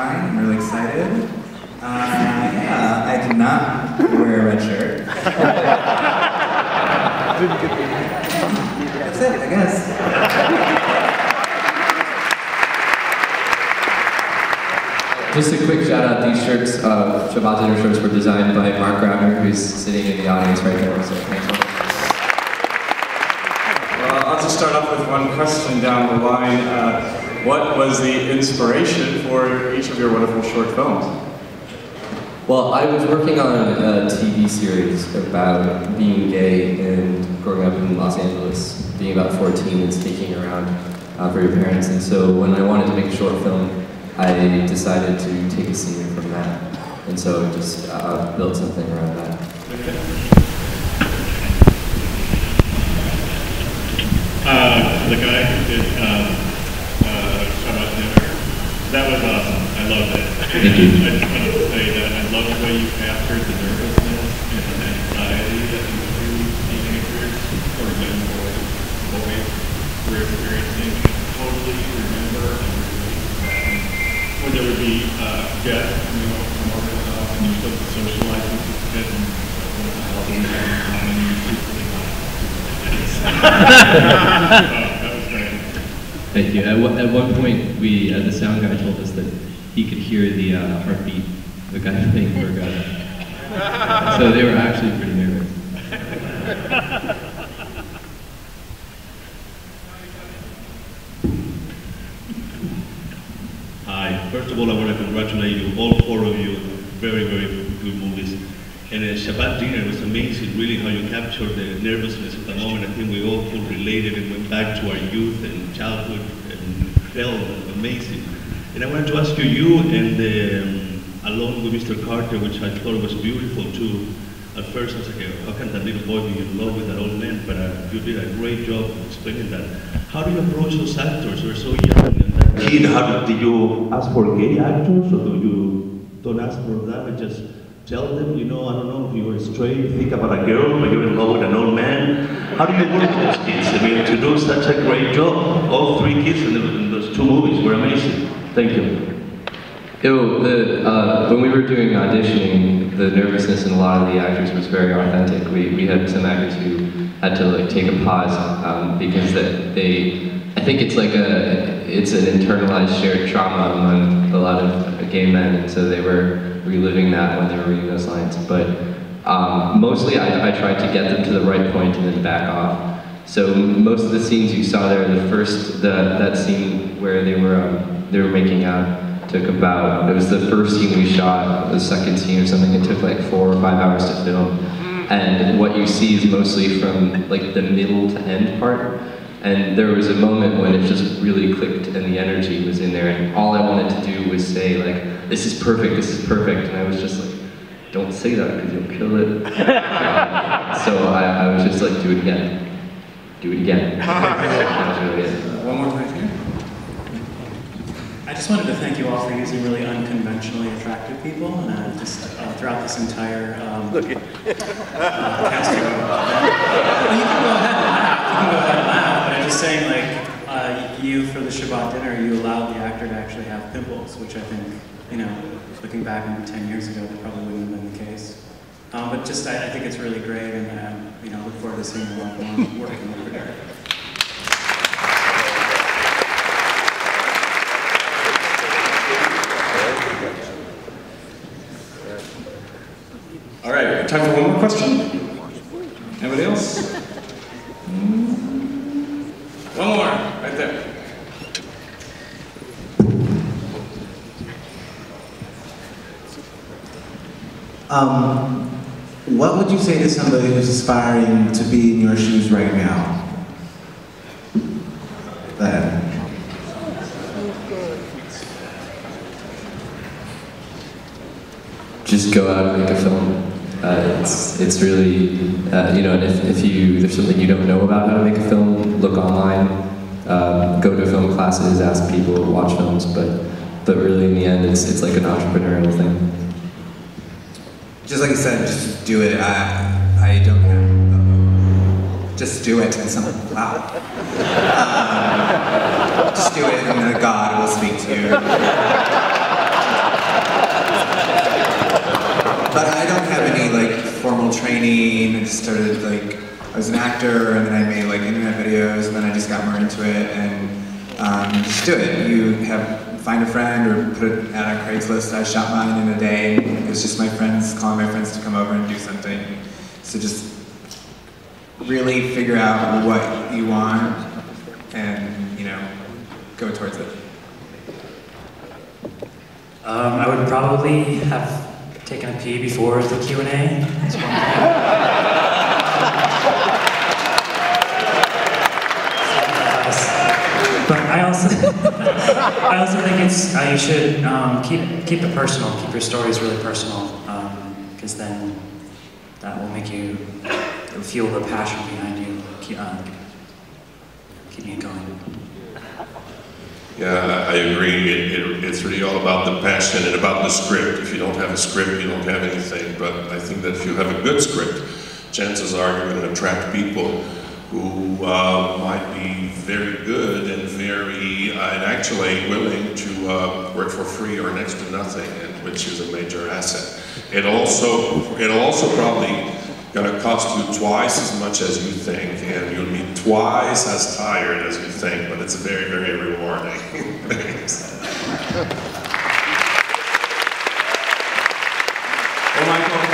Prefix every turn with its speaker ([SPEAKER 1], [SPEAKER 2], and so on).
[SPEAKER 1] mine. I'm really excited. Uh, yeah, I did not wear a red shirt. That's it, I guess.
[SPEAKER 2] Just a quick shout out, these shirts, uh, Shabbat Dinner shirts were designed by Mark Grabner, who's sitting in the audience right there, so thanks so much.
[SPEAKER 3] Well, I'll just start off with one question down the line. Uh, what was the inspiration for each of your wonderful short films?
[SPEAKER 2] Well, I was working on a TV series about being gay and growing up in Los Angeles, being about 14 and sneaking around uh, for your parents. And so when I wanted to make a short film, I decided to take a scene from that. And so just uh, built something around that.
[SPEAKER 4] Uh, the guy who did that was awesome. I loved it.
[SPEAKER 2] Thank you.
[SPEAKER 4] I just wanted to say that I love the way you captured the nervousness and the anxiety that these two teenagers, or young boys, boys were experiencing. Totally remember and relate to that. And When there would be uh, guests, you know, from over the house, and you still socializing with the kids, and what the hell do you have in common? You secretly want that was great.
[SPEAKER 5] Thank you. At, one- at one point, we, uh, the sound guy told us that he could hear the uh, heartbeat of the guy playing Bergata. so they were actually pretty nervous.
[SPEAKER 6] Hi. First of all, I want to congratulate you, all four of you, very, very good movies. And uh, Shabbat Dinner was amazing, really, how you captured the nervousness of the moment. I think we all feel related and went back to our youth and childhood and felt amazing. And I wanted to ask you, you and um, along with Mr. Carter, which I thought was beautiful too. At first, I was like, how can that little boy be in love with that old man? But uh, you did a great job explaining that. How do you approach those actors who are so young and? How do you ask for gay actors, or do you don't ask for that, just tell them, you know, I don't know, if you're straight, you think about a girl, but you're in love with an old man. How do you work with those kids? I mean, to do such a great job. All three kids in, the, in those two movies were amazing. Thank you.
[SPEAKER 2] Yo, the, uh, when we were doing auditioning, the nervousness in a lot of the actors was very authentic. We, we had some actors who had to like take a pause um, because that they, I think it's like a, it's an internalized shared trauma among a lot of gay men, and so they were reliving that when they were reading those lines. But um, mostly, I, I tried to get them to the right point and then back off. So most of the scenes you saw there, the first, the, that scene where they were, um, they were making out, took about, it was the first scene we shot, the second scene or something, it took like four or five hours to film. And what you see is mostly from like the middle to end part. And there was a moment when it just really clicked and the energy was in there. And all I wanted to do was say like, this is perfect, this is perfect. And I was just like, don't say that because you'll kill it. Um, so I, I was just like, do it again. Do it again. really it.
[SPEAKER 3] One more time here.
[SPEAKER 7] I just wanted to thank you all for using really unconventionally attractive people, and uh, just uh, throughout this entire um, uh, casting. well, you can go ahead and laugh. You can go ahead and laugh, but I'm just saying, like, uh, you for the Shabbat dinner, you allowed the actor to actually have pimples, which I think, you know, looking back maybe 10 years ago, that probably wouldn't have been the case. Um, but just, I, I think it's really great, and uh, you know, look forward to seeing a lot more working over there.
[SPEAKER 3] All right, time for one more question. Anybody else? One more, right there.
[SPEAKER 1] Um, what would you say to somebody who's aspiring to be in your shoes right now? That.
[SPEAKER 2] just go out and make a film. Uh, it's it's really uh, you know, and if, if you there's something you don't know about how to make a film, look online, um, go to film classes, ask people, watch films. But but really, in the end, it's it's like an entrepreneurial thing
[SPEAKER 1] just like I said, just do it. I, I don't know. Just do it. And someone, wow. Um, just do it and God will speak to you. But I don't have any like formal training. I just started like, I was an actor and then I made like internet videos and then I just got more into it and um, just do it. You have find a friend or put it out on Craigslist. I shot mine in a day. It was just my friends, calling my friends to come over and do something. So just really figure out what you want and, you know, go towards it.
[SPEAKER 8] Um, I would probably have taken a pee before the Q I also, think it's uh, you should um, keep keep it personal. Keep your stories really personal, because then that will make you feel the passion behind you, keep, uh, keeping it going.
[SPEAKER 9] Yeah, I I agree. It, it, it's really all about the passion and about the script. If you don't have a script, you don't have anything. But I think that if you have a good script, chances are you're going to attract people who uh, might be very good actually willing to uh, work for free or next to nothing, and which is a major asset. It also—it also probably gonna cost you twice as much as you think, and you'll be twice as tired as you think, but it's very, very rewarding. Oh,